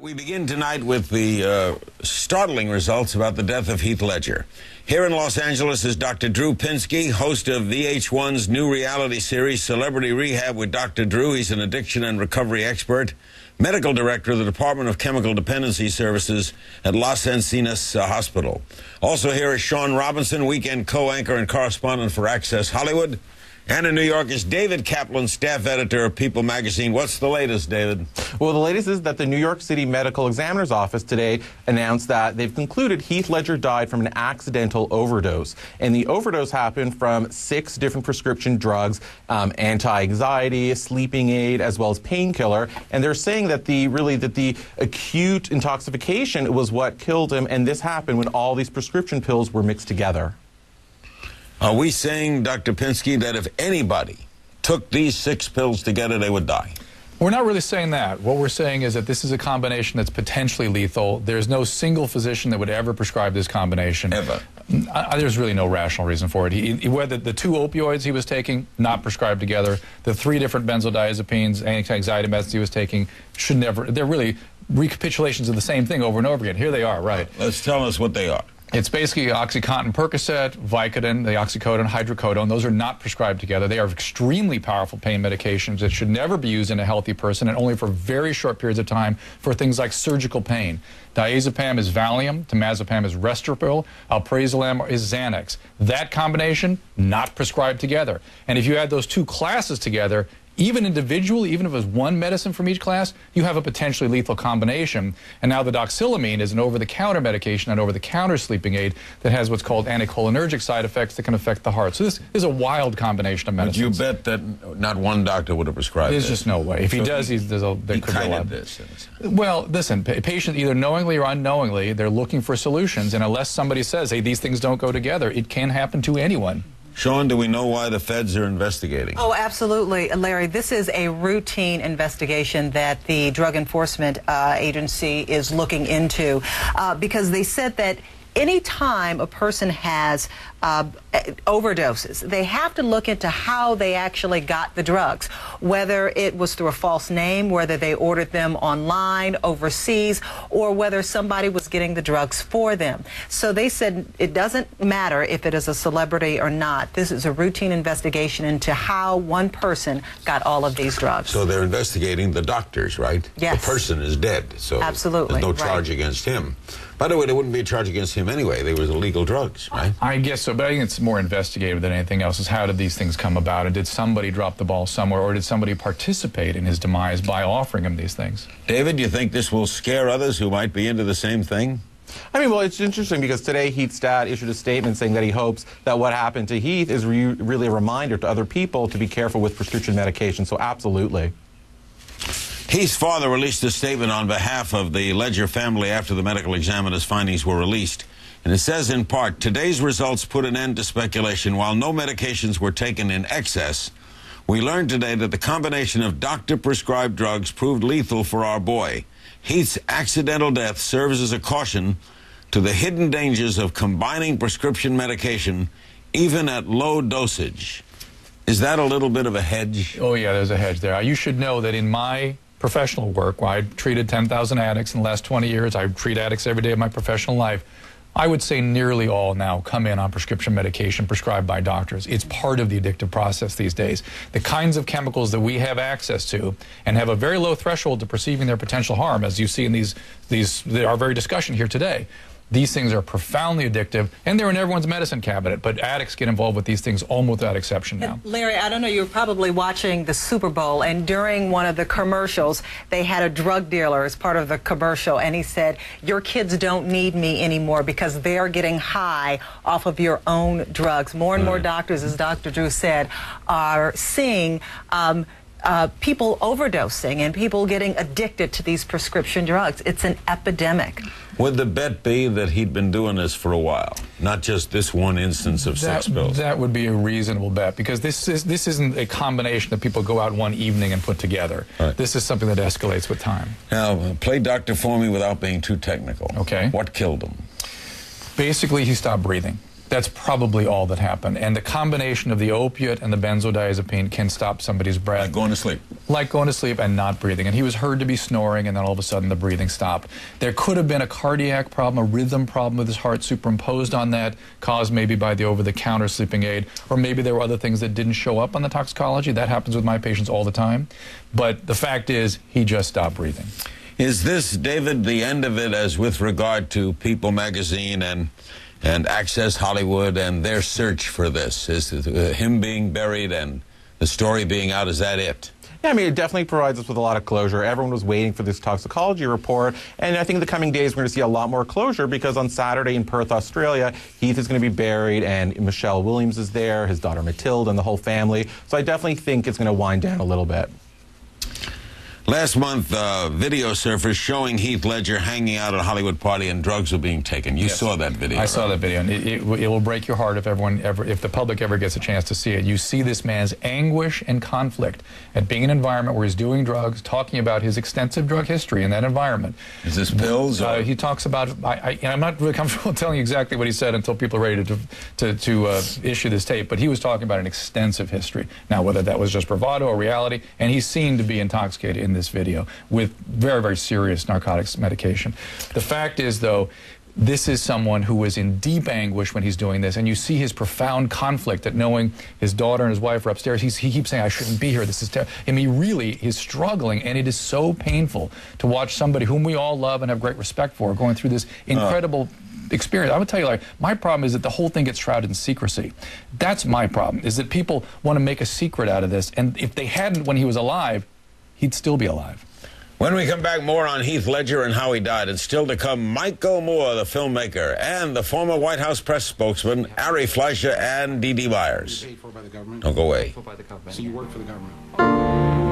We begin tonight with the uh, startling results about the death of Heath Ledger. Here in Los Angeles is Dr. Drew Pinsky, host of VH1's new reality series, Celebrity Rehab with Dr. Drew. He's an addiction and recovery expert, medical director of the Department of Chemical Dependency Services at Los Encinas uh, Hospital. Also here is Shaun Robinson, weekend co-anchor and correspondent for Access Hollywood. And in New York is David Kaplan, staff editor of People magazine. What's the latest, David? Well, the latest is that the New York City Medical Examiner's Office today announced that they've concluded Heath Ledger died from an accidental overdose. And the overdose happened from six different prescription drugs, um, anti-anxiety, sleeping aid, as well as painkiller. And they're saying that the really that the acute intoxication was what killed him, and this happened when all these prescription pills were mixed together. Are we saying, Dr. Pinsky, that if anybody took these six pills together, they would die? We're not really saying that. What we're saying is that this is a combination that's potentially lethal. There's no single physician that would ever prescribe this combination. Ever. I, there's really no rational reason for it. He, he, whether the two opioids he was taking, not prescribed together, the three different benzodiazepines, anti-anxiety meds he was taking, should never, they're really recapitulations of the same thing over and over again. Here they are, right. Let's tell us what they are. It's basically OxyContin, Percocet, Vicodin, the oxycodone, hydrocodone. Those are not prescribed together. They are extremely powerful pain medications that should never be used in a healthy person and only for very short periods of time for things like surgical pain. Diazepam is Valium, temazepam is Restoril, alprazolam is Xanax. That combination, not prescribed together. And if you add those two classes together, even individually, even if it was one medicine from each class, you have a potentially lethal combination. And now the doxylamine is an over-the-counter medication, an over-the-counter sleeping aid that has what's called anticholinergic side effects that can affect the heart. So this is a wild combination of medicines. Would you bet that not one doctor would have prescribed There's this? just no way. If so he does, he's, there's a, there he could be a lot. This, well, listen, patients either knowingly or unknowingly, they're looking for solutions. And unless somebody says, hey, these things don't go together, it can happen to anyone. Shaun, do we know why the feds are investigating? Oh, absolutely, Larry. This is a routine investigation that the Drug Enforcement uh, Agency is looking into uh, because they said that anytime a person has uh, overdoses, they have to look into how they actually got the drugs, whether it was through a false name, whether they ordered them online, overseas, or whether somebody was getting the drugs for them. So they said it doesn't matter if it is a celebrity or not. This is a routine investigation into how one person got all of these drugs. So they're investigating the doctors, right? Yes. The person is dead, so Absolutely. there's no charge right. against him. By the way, there wouldn't be a charge against him anyway. They were illegal drugs, right? I guess so, but I think it's more investigative than anything else. Is how did these things come about, and did somebody drop the ball somewhere, or did somebody participate in his demise by offering him these things? David, do you think this will scare others who might be into the same thing? I mean, well, it's interesting because today Heath's dad issued a statement saying that he hopes that what happened to Heath is re really a reminder to other people to be careful with prescription medication. So, absolutely. Heath's father released a statement on behalf of the Ledger family after the medical examiner's findings were released. And it says in part, today's results put an end to speculation. While no medications were taken in excess, we learned today that the combination of doctor-prescribed drugs proved lethal for our boy. Heath's accidental death serves as a caution to the hidden dangers of combining prescription medication, even at low dosage. Is that a little bit of a hedge? Oh, yeah, there's a hedge there. You should know that in my professional work, where I treated 10,000 addicts in the last 20 years, I treat addicts every day of my professional life. I would say nearly all now come in on prescription medication prescribed by doctors. It's part of the addictive process these days. The kinds of chemicals that we have access to and have a very low threshold to perceiving their potential harm, as you see in these, these our very discussion here today, these things are profoundly addictive, and they're in everyone's medicine cabinet, but addicts get involved with these things almost without exception now. Larry, I don't know, you were probably watching the Super Bowl, and during one of the commercials, they had a drug dealer as part of the commercial, and he said, Your kids don't need me anymore because they're getting high off of your own drugs. More and more doctors, as Dr. Drew said, are seeing. Um, uh, people overdosing and people getting addicted to these prescription drugs. It's an epidemic. Would the bet be that he'd been doing this for a while, not just this one instance of that, six pills? That would be a reasonable bet because this is this isn't a combination that people go out one evening and put together. Right. This is something that escalates with time. Now, uh, play doctor for me without being too technical. Okay. What killed him? Basically, he stopped breathing. That's probably all that happened. And the combination of the opiate and the benzodiazepine can stop somebody's breath. Like going to sleep. Like going to sleep and not breathing. And he was heard to be snoring, and then all of a sudden the breathing stopped. There could have been a cardiac problem, a rhythm problem with his heart superimposed on that, caused maybe by the over the counter sleeping aid, or maybe there were other things that didn't show up on the toxicology. That happens with my patients all the time. But the fact is, he just stopped breathing. Is this, David, the end of it as with regard to People magazine and and Access Hollywood and their search for this? Is uh, him being buried and the story being out, is that it? Yeah, I mean, it definitely provides us with a lot of closure. Everyone was waiting for this toxicology report, and I think in the coming days we're going to see a lot more closure because on Saturday in Perth, Australia, Heath is going to be buried, and Michelle Williams is there, his daughter Matilda, and the whole family. So I definitely think it's going to wind down a little bit. Last month, uh, video surfaced showing Heath Ledger hanging out at a Hollywood party and drugs were being taken. You Yes. saw that video. I saw that video, and it, it, it will break your heart if everyone ever, if the public ever gets a chance to see it. You see this man's anguish and conflict at being in an environment where he's doing drugs, talking about his extensive drug history in that environment. Is this pills? Uh, he talks about. I, I, and I'm not really comfortable telling you exactly what he said until people are ready to to, to uh, issue this tape. But he was talking about an extensive history. Now, whether that was just bravado or reality, and he's seen to be intoxicated in this video with very very serious narcotics medication. The fact is, though. This is someone who is in deep anguish when he's doing this, and you see his profound conflict at knowing his daughter and his wife are upstairs. He's, he keeps saying, "I shouldn't be here. This is terrible." I mean, he really is struggling, and it is so painful to watch somebody whom we all love and have great respect for going through this uh. incredible experience. I would tell you, like, my problem is that the whole thing gets shrouded in secrecy. That's my problem. Is that people want to make a secret out of this, and if they hadn't when he was alive, he'd still be alive. When we come back, more on Heath Ledger and how he died. And still to come, Michael Moore, the filmmaker, and the former White House press spokesman, Ari Fleischer, and D.D. Dee Myers. paid for by the government. Don't go away. So you work for the government.